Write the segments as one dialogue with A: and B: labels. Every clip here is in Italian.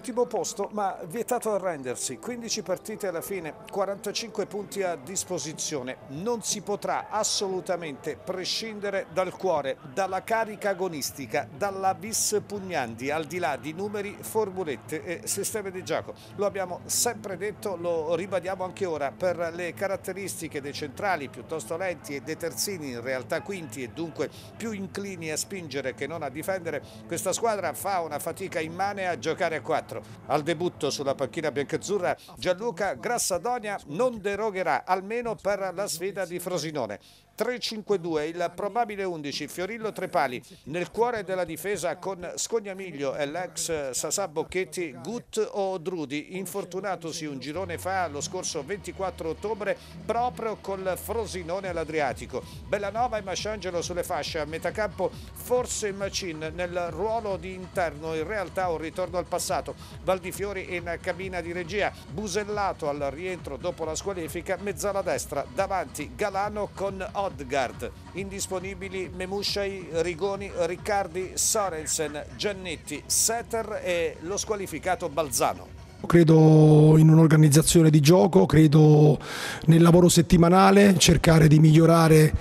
A: Ultimo posto, ma vietato arrendersi. 15 partite alla fine, 45 punti a disposizione. Non si potrà assolutamente prescindere dal cuore, dalla carica agonistica, dalla vis pugnandi, al di là di numeri, formulette e sistemi di gioco. Lo abbiamo sempre detto, lo ribadiamo anche ora. Per le caratteristiche dei centrali piuttosto lenti e dei terzini, in realtà quinti e dunque più inclini a spingere che non a difendere, questa squadra fa una fatica immane a giocare a 4 4. Al debutto sulla panchina biancazzurra Gianluca Grassadonia non derogherà almeno per la sfida di Frosinone. 3-5-2, il probabile 11, Fiorillo Trepali, nel cuore della difesa con Scognamiglio e l'ex Sasà Bocchetti, Gut o Drudi, infortunatosi un girone fa lo scorso 24 ottobre proprio col Frosinone all'Adriatico. Bellanova e Masciangelo sulle fasce, a metà campo forse Macin nel ruolo di interno, in realtà un ritorno al passato. Valdifiori in cabina di regia, Busellato al rientro dopo la squalifica, mezzala destra, davanti Galano con Odd Odgard. Indisponibili Memushai, Rigoni, Riccardi, Sorensen, Giannetti, Setter e lo squalificato Balzano.
B: Credo in un'organizzazione di gioco, credo nel lavoro settimanale, cercare di migliorare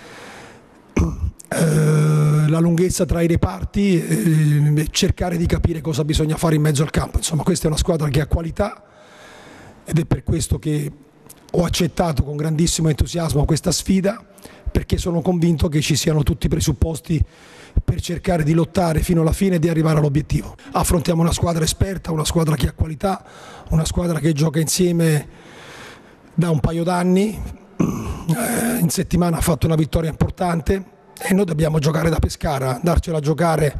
B: eh, la lunghezza tra i reparti, eh, cercare di capire cosa bisogna fare in mezzo al campo. Insomma, questa è una squadra che ha qualità ed è per questo che ho accettato con grandissimo entusiasmo questa sfida perché sono convinto che ci siano tutti i presupposti per cercare di lottare fino alla fine e di arrivare all'obiettivo. Affrontiamo una squadra esperta, una squadra che ha qualità, una squadra che gioca insieme da un paio d'anni, eh, in settimana ha fatto una vittoria importante e noi dobbiamo giocare da Pescara, darcela a giocare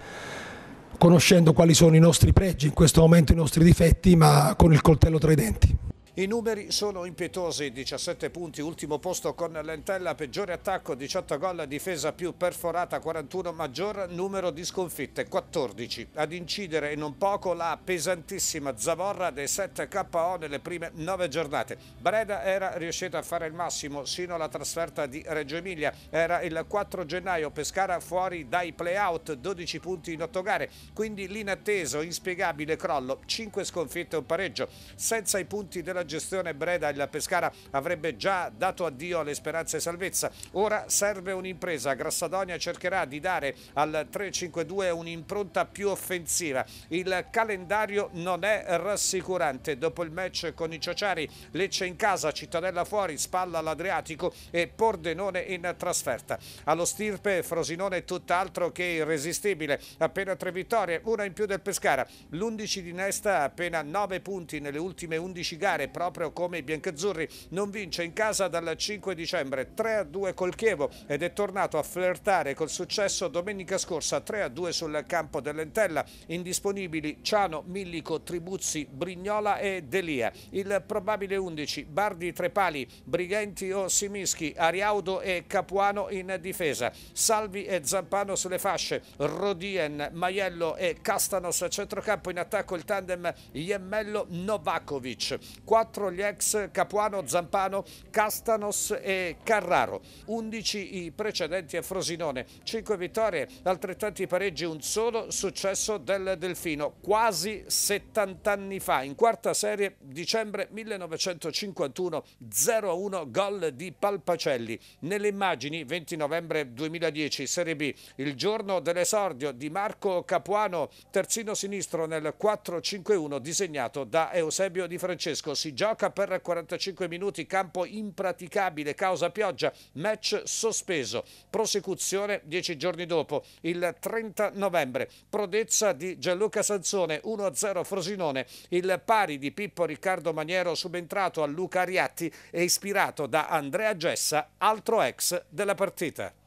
B: conoscendo quali sono i nostri pregi, in questo momento i nostri difetti, ma con il coltello tra i denti.
A: I numeri sono impietosi, 17 punti, ultimo posto con Lentella, peggiore attacco, 18 gol, difesa più perforata, 41, maggior numero di sconfitte, 14. Ad incidere non poco la pesantissima zavorra dei 7 KO nelle prime 9 giornate. Breda era riuscita a fare il massimo sino alla trasferta di Reggio Emilia, era il 4 gennaio, Pescara fuori dai play-out, 12 punti in 8 gare, quindi l'inatteso, inspiegabile crollo, 5 sconfitte e un pareggio, senza i punti della gestione Breda il Pescara avrebbe già dato addio alle speranze e salvezza. Ora serve un'impresa. Grassadonia cercherà di dare al 3-5-2 un'impronta più offensiva. Il calendario non è rassicurante. Dopo il match con i Ciociari, Lecce in casa, Cittadella fuori, spalla all'Adriatico e Pordenone in trasferta. Allo stirpe Frosinone tutt'altro che irresistibile. Appena tre vittorie, una in più del Pescara. L'11 di Nesta appena 9 punti nelle ultime 11 gare proprio come i biancazzurri. Non vince in casa dal 5 dicembre 3-2 col Chievo ed è tornato a flirtare col successo domenica scorsa 3-2 sul campo dell'Entella. Indisponibili Ciano, Millico, Tribuzzi, Brignola e Delia. Il probabile 11 Bardi Trepali, Brighenti o Simischi, Ariaudo e Capuano in difesa. Salvi e Zampano sulle fasce, Rodien, Maiello e Castanos a centrocampo in attacco il tandem Iemmello Novakovic. 4 4 gli ex Capuano, Zampano, Castanos e Carraro, 11 i precedenti a Frosinone, 5 vittorie, altrettanti pareggi, un solo successo del Delfino, quasi 70 anni fa, in quarta serie dicembre 1951, 0-1 gol di Palpacelli. Nelle immagini 20 novembre 2010, Serie B, il giorno dell'esordio di Marco Capuano, terzino sinistro nel 4-5-1 disegnato da Eusebio Di Francesco. Si gioca per 45 minuti, campo impraticabile, causa pioggia, match sospeso, prosecuzione dieci giorni dopo, il 30 novembre, prodezza di Gianluca Sansone, 1-0 Frosinone, il pari di Pippo Riccardo Maniero subentrato a Luca Ariatti e ispirato da Andrea Gessa, altro ex della partita.